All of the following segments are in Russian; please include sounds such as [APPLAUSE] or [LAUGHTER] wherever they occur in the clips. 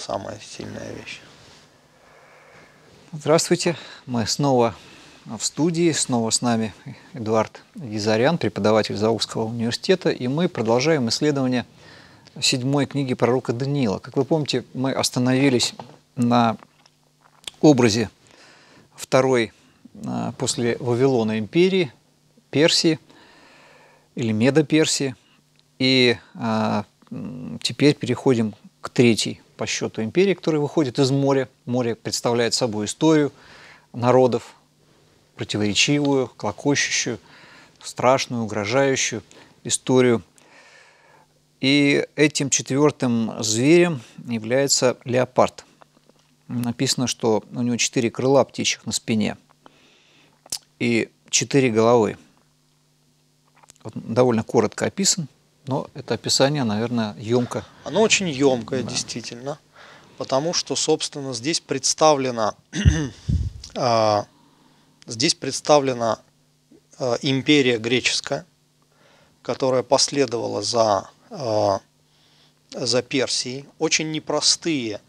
самая сильная вещь. Здравствуйте, мы снова в студии, снова с нами Эдуард Гизарян, преподаватель Заухского университета, и мы продолжаем исследование седьмой книги пророка Даниила. Как вы помните, мы остановились на образе второй а, после Вавилона империи, Персии или Медоперсии. И а, теперь переходим к третьей по счету империи, которая выходит из моря. Море представляет собой историю народов, противоречивую, клокочущую, страшную, угрожающую историю. И этим четвертым зверем является леопард. Написано, что у него четыре крыла птичьих на спине и четыре головы. Вот довольно коротко описан – но это описание, наверное, емко. Оно очень емкое, да. действительно, потому что, собственно, здесь представлена, [CLEARS THROAT] э, здесь представлена э, империя греческая, которая последовала за, э, за Персией. Очень непростые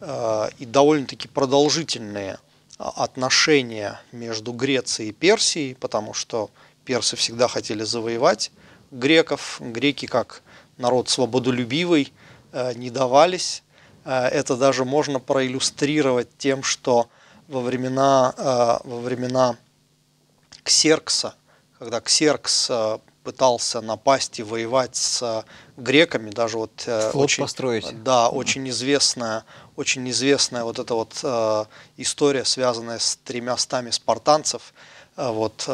э, и довольно-таки продолжительные отношения между Грецией и Персией, потому что персы всегда хотели завоевать греков. Греки, как народ свободолюбивый, э, не давались. Э, это даже можно проиллюстрировать тем, что во времена, э, во времена Ксеркса, когда Ксеркс пытался напасть и воевать с греками, даже вот Флот очень, построить. да, очень известная, очень известная вот эта вот история, связанная с тремя стами спартанцев, вот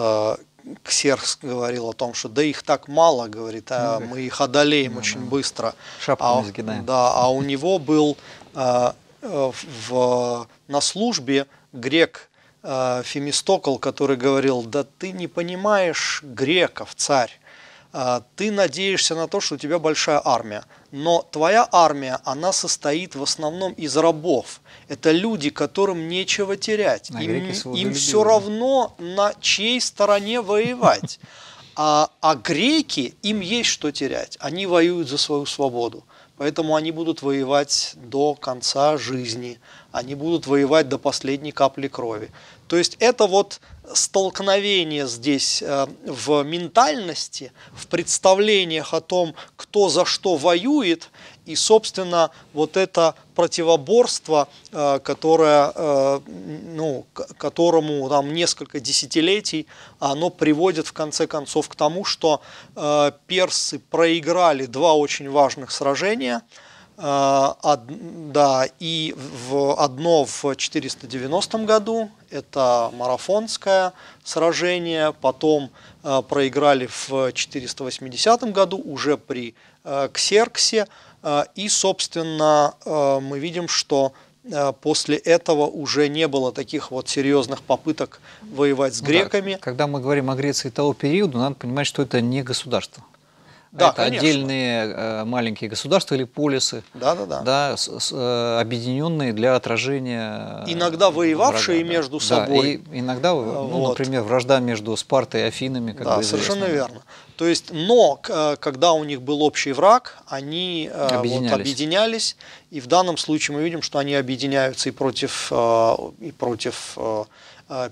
Ксеркс говорил о том, что да их так мало, говорит, а мы их одолеем да, очень да. быстро. Шапку а, сгинаем. Да, а у него был э, в, на службе грек э, Фемистокл, который говорил, да ты не понимаешь греков, царь, э, ты надеешься на то, что у тебя большая армия, но твоя армия, она состоит в основном из рабов, это люди, которым нечего терять. А им, им все равно на чьей стороне воевать. А, а греки, им есть что терять. Они воюют за свою свободу. Поэтому они будут воевать до конца жизни. Они будут воевать до последней капли крови. То есть это вот столкновение здесь э, в ментальности, в представлениях о том, кто за что воюет, и, собственно, вот это противоборство, э, которое, э, ну, которому там несколько десятилетий, оно приводит в конце концов к тому, что персы проиграли два очень важных сражения – да, и в одно в 490 году, это марафонское сражение, потом проиграли в 480 году уже при Ксерксе, а, и, собственно, мы видим, что после этого уже не было таких вот серьезных попыток воевать с греками. да. Когда мы говорим о Греции того периода, надо понимать, что это не государство. Да, это конечно. отдельные э, маленькие государства или полисы, да, да, да. Да, с, с, э, объединенные для отражения Иногда воевавшие врага, между да. собой. Да, и иногда, ну, вот. например, вражда между Спартой и Афинами. Как да, бы совершенно верно. То есть, но э, когда у них был общий враг, они объединялись. Вот, объединялись, и в данном случае мы видим, что они объединяются и против, и против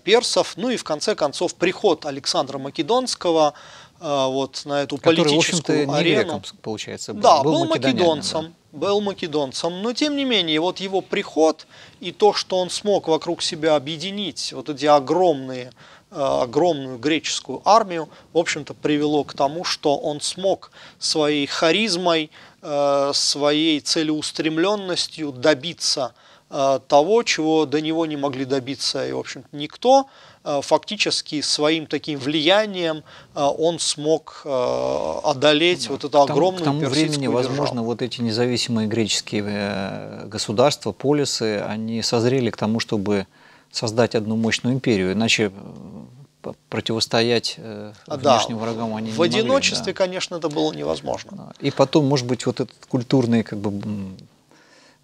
персов. Ну и в конце концов приход Александра Македонского вот на эту Который, политическую в арену. Греком, получается, был. Да, был, был македонцем, да. был македонцем, но тем не менее вот его приход и то, что он смог вокруг себя объединить вот эти огромные а, огромную греческую армию, в общем-то, привело к тому, что он смог своей харизмой, а, своей целеустремленностью добиться того, чего до него не могли добиться, и, в общем никто. Э, фактически своим таким влиянием э, он смог э, одолеть да. вот эту огромную К тому, к тому времени, возможно, вот эти независимые греческие государства, полисы, они созрели к тому, чтобы создать одну мощную империю, иначе противостоять внешним да. врагам они в не одиночестве, да. конечно, это было невозможно. И потом, может быть, вот этот культурный как бы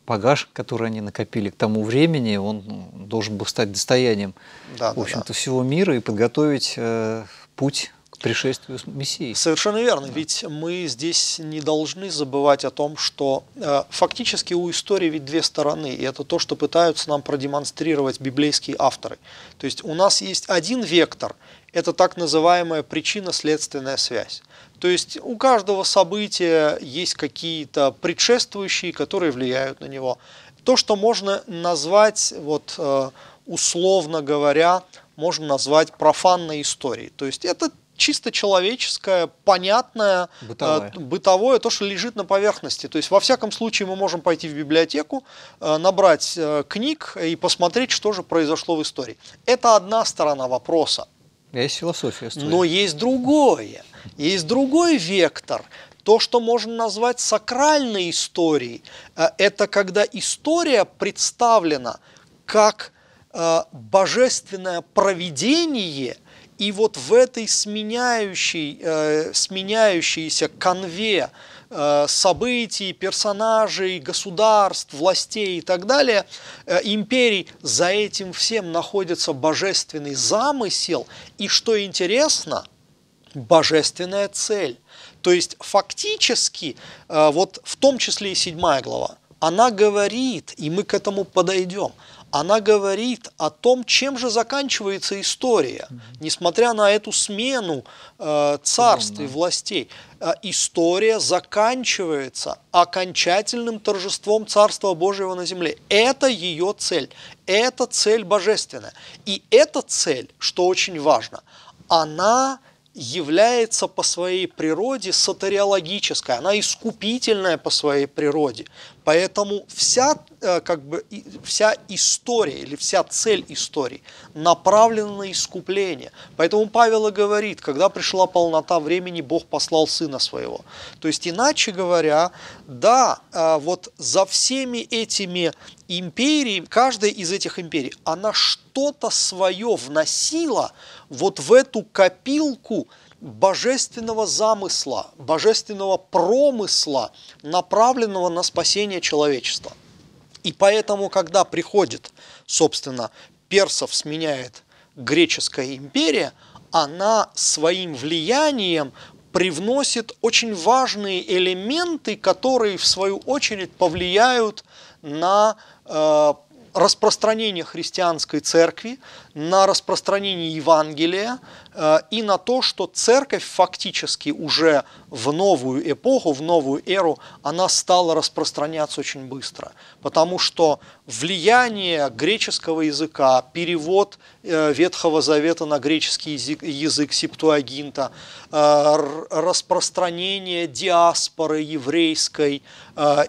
багаж, который они накопили к тому времени, он ну, должен был стать достоянием, да, в общем-то, да, да. всего мира и подготовить э, путь к пришествию Мессии. Совершенно верно. Да. Ведь мы здесь не должны забывать о том, что э, фактически у истории ведь две стороны. И это то, что пытаются нам продемонстрировать библейские авторы. То есть у нас есть один вектор, это так называемая причинно-следственная связь. То есть у каждого события есть какие-то предшествующие, которые влияют на него. То, что можно назвать, вот, э, условно говоря, можно назвать профанной историей. То есть это чисто человеческое, понятное, бытовое. Э, бытовое, то, что лежит на поверхности. То есть, во всяком случае, мы можем пойти в библиотеку, э, набрать э, книг и посмотреть, что же произошло в истории. Это одна сторона вопроса. Есть философия. Истории. Но есть другое. Есть другой вектор. То, что можно назвать сакральной историей, это когда история представлена как божественное провидение – и вот в этой сменяющей, э, сменяющейся конве э, событий, персонажей, государств, властей и так далее, э, империй, за этим всем находится божественный замысел. И что интересно, божественная цель. То есть фактически, э, вот в том числе и седьмая глава, она говорит, и мы к этому подойдем, она говорит о том, чем же заканчивается история, несмотря на эту смену э, царств и властей. Э, история заканчивается окончательным торжеством Царства Божьего на земле. Это ее цель, это цель божественная. И эта цель, что очень важно, она является по своей природе сатериологической, она искупительная по своей природе. Поэтому вся, э, как бы, вся история или вся цель истории направлена на искупление. Поэтому Павел и говорит, когда пришла полнота времени, Бог послал Сына Своего. То есть, иначе говоря, да, э, вот за всеми этими империями, каждая из этих империй, она что-то свое вносила вот в эту копилку божественного замысла, божественного промысла, направленного на спасение человечества. И поэтому, когда приходит, собственно, персов сменяет греческая империя, она своим влиянием привносит очень важные элементы, которые в свою очередь повлияют на э, распространение христианской церкви, на распространение Евангелия э, и на то, что церковь фактически уже в новую эпоху, в новую эру, она стала распространяться очень быстро. Потому что влияние греческого языка, перевод э, Ветхого Завета на греческий язык, язык септуагинта, э, распространение диаспоры еврейской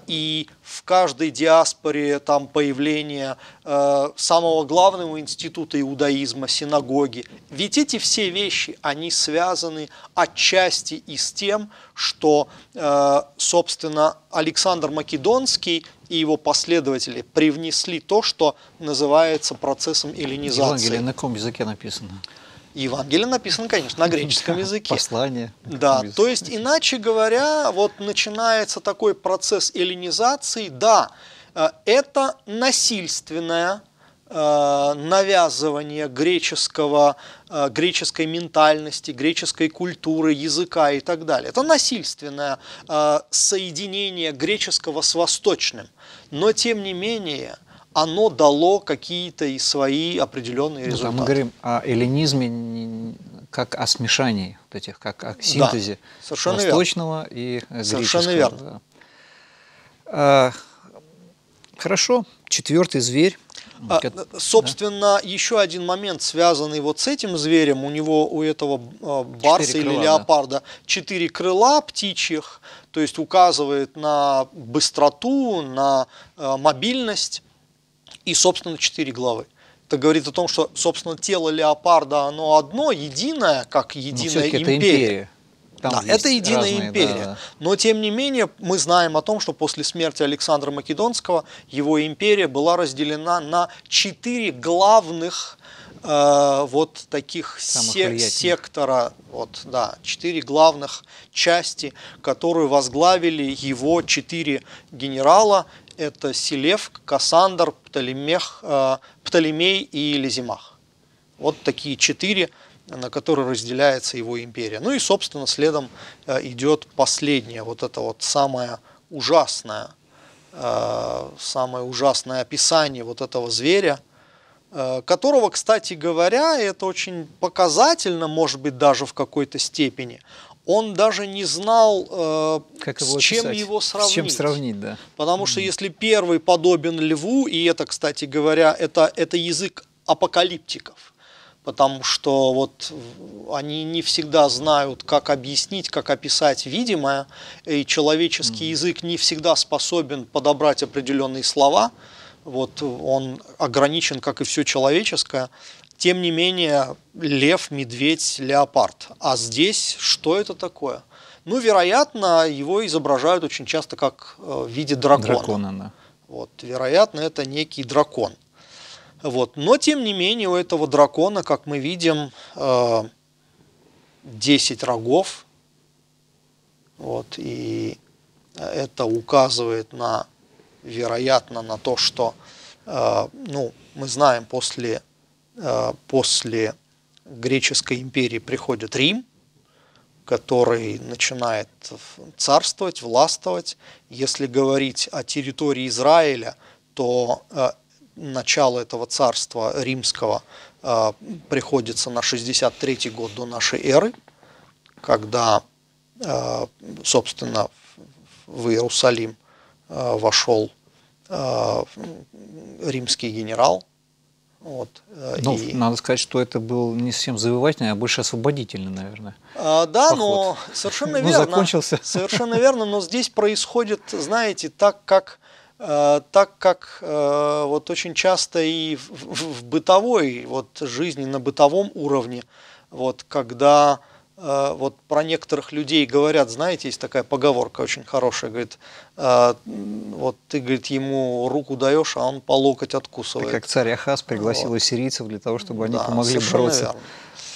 и в каждой диаспоре там появление самого главного института иудаизма, синагоги. Ведь эти все вещи, они связаны отчасти и с тем, что, э, собственно, Александр Македонский и его последователи привнесли то, что называется процессом эллинизации. Евангелие на каком языке написано? Евангелие написано, конечно, на греческом [LAUGHS] языке. Послание. Да, то есть, иначе говоря, вот начинается такой процесс эллинизации. Да, э, это насильственная Э, навязывание греческого, э, греческой ментальности, греческой культуры, языка и так далее. Это насильственное э, соединение греческого с восточным. Но тем не менее, оно дало какие-то и свои определенные результаты. Да, мы говорим о эллинизме как о смешании вот этих, как о синтезе да, восточного верно. и греческого. Совершенно верно. Да. Хорошо. Четвертый зверь а, собственно, да? еще один момент, связанный вот с этим зверем, у него, у этого а, барса крыла, или леопарда, да. четыре крыла птичьих, то есть указывает на быстроту, на а, мобильность и, собственно, четыре главы. Это говорит о том, что, собственно, тело леопарда, оно одно, единое, как единая империя. Это империя. Там да, это единая разные, империя. Да, да. Но тем не менее мы знаем о том, что после смерти Александра Македонского его империя была разделена на четыре главных э, вот таких се- сектора, вот да, четыре главных части, которые возглавили его четыре генерала. Это Селевк, Кассандр, Птолемех, э, Птолемей и Лизимах. Вот такие четыре на которой разделяется его империя. Ну и, собственно, следом идет последнее, вот это вот самое ужасное, самое ужасное описание вот этого зверя, которого, кстати говоря, это очень показательно, может быть, даже в какой-то степени – он даже не знал, э, как его с чем описать? его сравнить. С чем сравнить, да. Потому что если первый подобен льву, и это, кстати говоря, это, это язык апокалиптиков, потому что вот они не всегда знают, как объяснить, как описать видимое, и человеческий mm. язык не всегда способен подобрать определенные слова, вот он ограничен, как и все человеческое. Тем не менее, лев, медведь, леопард. А здесь что это такое? Ну, вероятно, его изображают очень часто как э, в виде дракона. Дракона, да. Вот, вероятно, это некий дракон. Вот. Но, тем не менее, у этого дракона, как мы видим, 10 э, рогов. Вот, и это указывает на, вероятно, на то, что, э, ну, мы знаем после Э, после греческой империи приходит Рим, который начинает царствовать, властвовать. Если говорить о территории Израиля, то начало этого царства римского э, приходится на 63 год до нашей эры, когда, собственно, в Иерусалим вошел римский генерал вот. Э, ну, и... надо сказать, что это был не совсем завоевательный, а больше освободительный, наверное. А, да, поход. но совершенно ну, верно. закончился. Совершенно верно, но здесь происходит, знаете, так как э, так как э, вот очень часто и в, в, в бытовой вот жизни на бытовом уровне, вот когда Э, вот про некоторых людей говорят, знаете, есть такая поговорка очень хорошая, говорит, э, вот ты, говорит, ему руку даешь, а он по локоть откусывает. как царь Ахаз пригласил вот. сирийцев для того, чтобы они да, помогли бороться верно.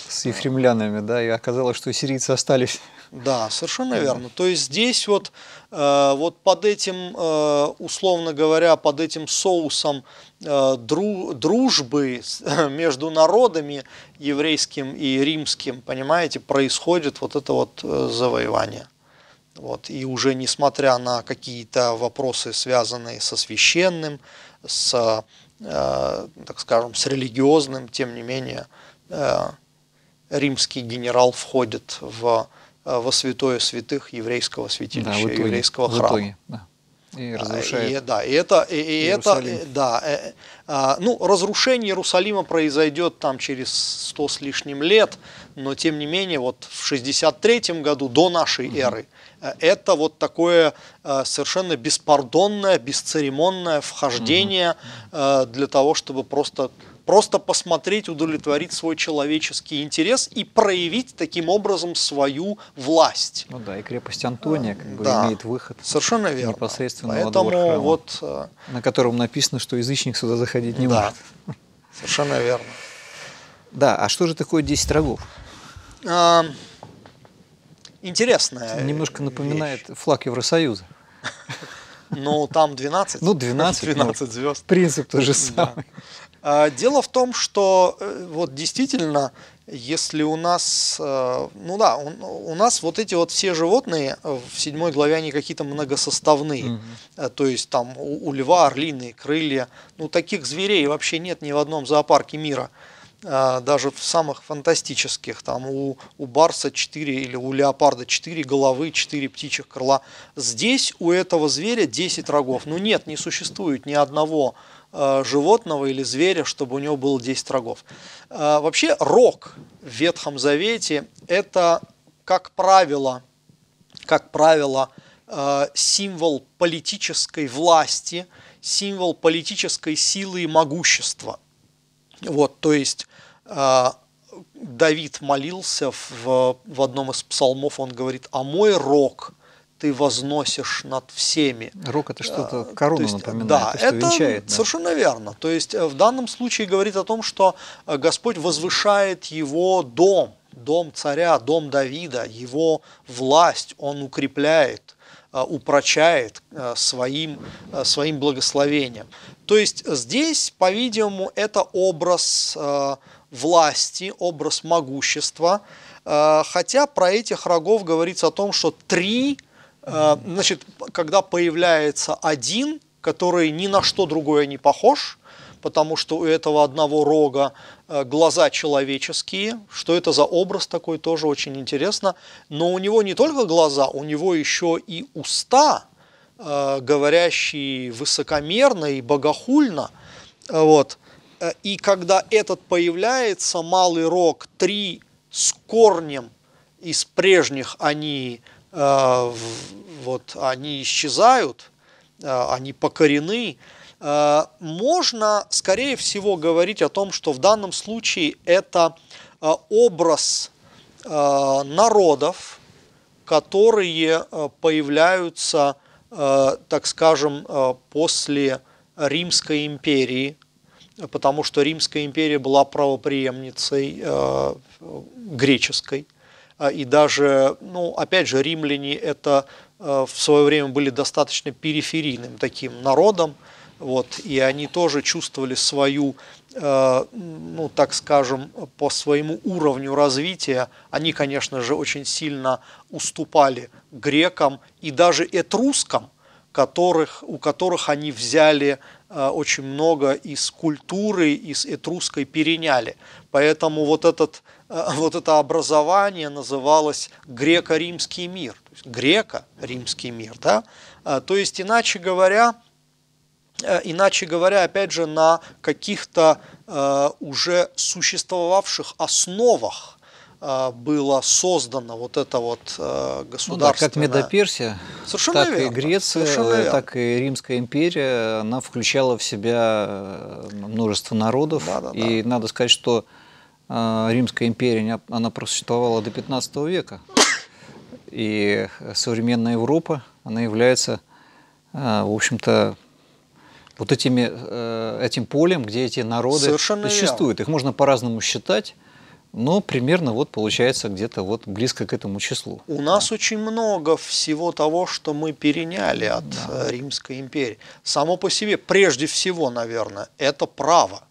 с ефремлянами, да, и оказалось, что сирийцы остались. Да, совершенно верно. То есть здесь вот, э, вот под этим, условно говоря, под этим соусом дружбы [LAUGHS] между народами еврейским и римским, понимаете, происходит вот это вот э, завоевание. Вот. И уже несмотря на какие-то вопросы, связанные со священным, с, э, так скажем, с религиозным, тем не менее, э, римский генерал входит в, э, во святое святых еврейского святилища, да, итоге, еврейского храма. Итоге, да и разрушает. И, да, и это, и, и это, да, э, а, ну, разрушение Иерусалима произойдет там через сто с лишним лет, но тем не менее, вот в 63 году до нашей угу. эры, э, это вот такое э, совершенно беспардонное, бесцеремонное вхождение угу. для того, чтобы просто просто посмотреть, удовлетворить свой человеческий интерес и проявить таким образом свою власть. Ну да, и крепость Антония как бы да, имеет выход. Совершенно верно. Непосредственно Поэтому храма, вот... Э, на котором написано, что язычник сюда заходить не да, может. совершенно верно. Да, а что же такое 10 рогов? А, интересная Немножко напоминает вещь. флаг Евросоюза. Ну, там 12. Ну, 12. 12 ну, звезд. Принцип тот же самый. Да. А, дело в том, что э, вот действительно, если у нас, э, ну да, у, нас вот эти вот все животные в седьмой главе, они какие-то многосоставные. Угу. То есть там у, у льва орлиные крылья. Ну таких зверей вообще нет ни в одном зоопарке мира. Даже в самых фантастических, там у, у барса 4 или у леопарда 4 головы, 4 птичьих крыла. Здесь у этого зверя 10 рогов. Ну нет, не существует ни одного Э, животного или зверя, чтобы у него было 10 рогов. Э, вообще рог в Ветхом Завете это, как правило, как правило, символ политической власти, символ политической силы и могущества. Вот, то есть Давид молился в, в одном из псалмов, он говорит, а мой рог ты возносишь над всеми. Рок это что-то э, корону есть, напоминает, да, то, что это венчает. Да. Совершенно верно. То есть э, в данном случае говорит о том, что э, Господь возвышает его дом, дом царя, дом Давида, его власть, он укрепляет, упрочает своим, своим благословением. То есть здесь, по-видимому, это образ власти, образ могущества. Хотя про этих рогов говорится о том, что три, значит, когда появляется один, который ни на что другое не похож, потому что у этого одного рога э, глаза человеческие. Что это за образ такой, тоже очень интересно. Но у него не только глаза, у него еще и уста, говорящие высокомерно и богохульно. Вот. И когда этот появляется, малый рог, три с корнем из прежних они, э, вот, они исчезают, э, они покорены, э, можно, скорее всего, говорить о том, что в данном случае это образ народов, которые появляются, так скажем, после Римской империи, потому что Римская империя была правоприемницей э, греческой. И даже, ну, опять же, римляне это э, в свое время были достаточно периферийным таким народом, вот, и они тоже чувствовали свою, э, ну, так скажем, по своему уровню развития, они, конечно же, очень сильно уступали грекам и даже этрускам, которых, у которых они взяли Э, очень много из культуры, из этрусской переняли. Поэтому вот, этот, э, [LAUGHS] вот это образование называлось греко-римский мир. Греко-римский мир. Да? Э, то есть, иначе говоря, иначе говоря, опять же, на каких-то уже существовавших основах а, было создано вот это вот государство. Ну да, как Медоперсия, Совершенно так верно. и Греция, Совершенно так и Римская империя, она включала в себя э, множество народов. Да, да, и да. надо сказать, что э, Римская империя, она просуществовала до 15 века. И современная Европа, она является, э, в общем-то, вот этими, этим полем, где эти народы Совершенно существуют. Верно. Их можно по-разному считать. Но примерно вот получается где-то вот близко к этому числу. У нас очень много всего того, что мы переняли от да. Э, Римской империи. Само по себе, прежде всего, наверное, это право.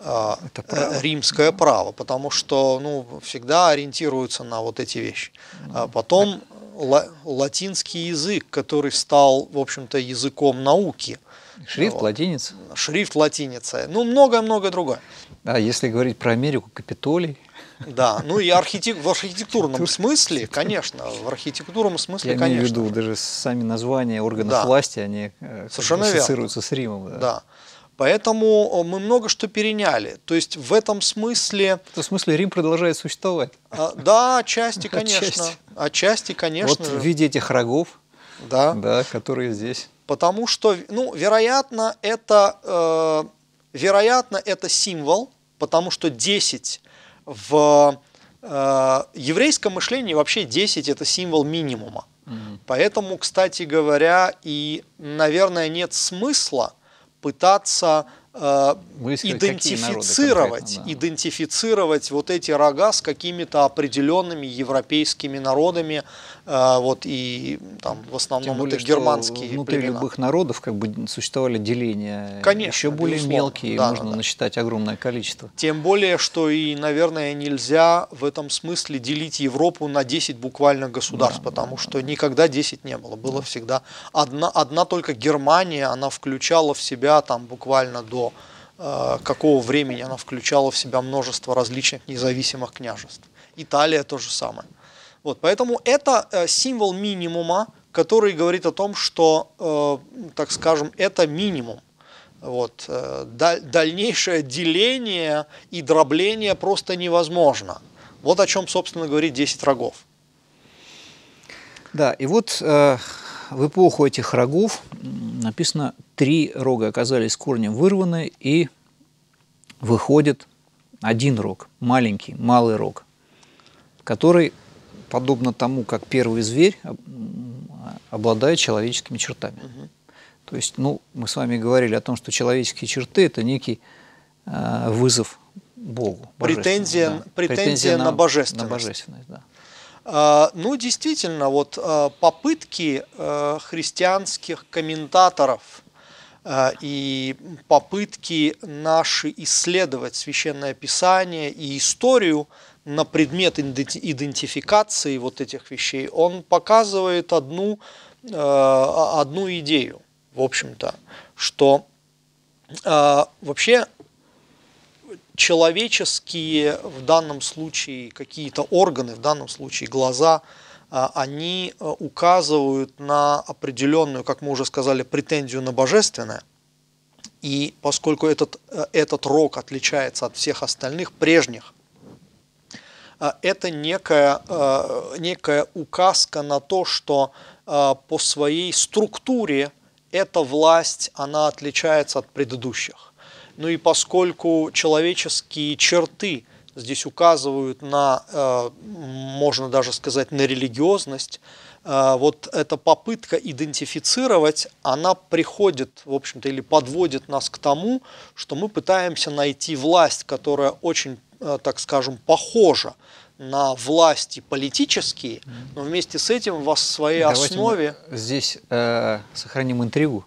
А, это право. Римское право, потому что ну, всегда ориентируются на вот эти вещи. А потом латинский язык, который стал, в общем-то, языком науки – Шрифт вот. латиница. Шрифт латиница. Ну, многое-многое другое. А если говорить про Америку, Капитолий. Да, ну и архитек... в архитектурном смысле, конечно, в архитектурном смысле, Я конечно. имею в виду, даже сами названия органов да. власти, они э, Совершенно ассоциируются верно. с Римом. Да. да. Поэтому мы много что переняли. То есть в этом смысле... В этом смысле Рим продолжает существовать. А, да, отчасти, [LAUGHS] конечно. Отчасти. отчасти, конечно. Вот в виде этих рогов, да. Да, которые здесь. Потому что, ну, вероятно, это, э, вероятно, это символ, потому что 10 в э, еврейском мышлении вообще 10 это символ минимума. Угу. Поэтому, кстати говоря, и, наверное, нет смысла пытаться Э, идентифицировать, да. идентифицировать вот эти рога с какими-то определенными европейскими народами, э, вот и там в основном более, это германские внутри племена. любых народов как бы существовали деления Конечно, еще более безусловно. мелкие, да, можно да, да. насчитать огромное количество. Тем более, что и, наверное, нельзя в этом смысле делить Европу на 10 буквально государств, да, потому да, что да. никогда 10 не было, было да. всегда одна, одна только Германия, она включала в себя там буквально до Э, какого времени она включала в себя множество различных независимых княжеств. Италия то же самое. Вот, поэтому это э, символ минимума, который говорит о том, что, э, так скажем, это минимум. Вот, дальнейшее деление и дробление просто невозможно. Вот о чем, собственно, говорит 10 рогов. Да, и вот в эпоху этих рогов написано, три рога оказались корнем вырваны, и выходит один рог, маленький, малый рог, который, подобно тому, как первый зверь, обладает человеческими чертами. Угу. То есть, ну, мы с вами говорили о том, что человеческие черты – это некий э, вызов Богу. Претензия, да. претензия, претензия на, на божественность. На божественность, да. А, ну, действительно, вот а, попытки а, христианских комментаторов и попытки наши исследовать священное писание и историю на предмет идентификации вот этих вещей, он показывает одну, одну идею, в общем-то, что вообще человеческие в данном случае какие-то органы, в данном случае глаза, а, они э, указывают на определенную, как мы уже сказали, претензию на божественное. И поскольку этот, э, этот рок отличается от всех остальных прежних, э, это некая, некая указка на то, что по своей структуре эта власть, она отличается от предыдущих. Ну и поскольку человеческие черты здесь указывают на, э, можно даже сказать, на религиозность, э, вот эта попытка идентифицировать, она приходит, в общем-то, или подводит нас к тому, что мы пытаемся найти власть, которая очень, э, так скажем, похожа на власти политические, но вместе с этим в своей Давайте основе... здесь э, сохраним интригу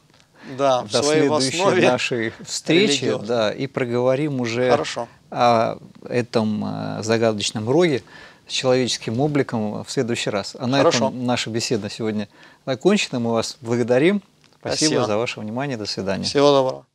да, до следующей нашей [LAUGHS] встречи да, и проговорим уже Хорошо. о этом э, загадочном роге с человеческим обликом в следующий раз. А на Хорошо. этом наша беседа сегодня закончена. Мы вас благодарим. Спасибо, Спасибо за ваше внимание. До свидания. Всего доброго.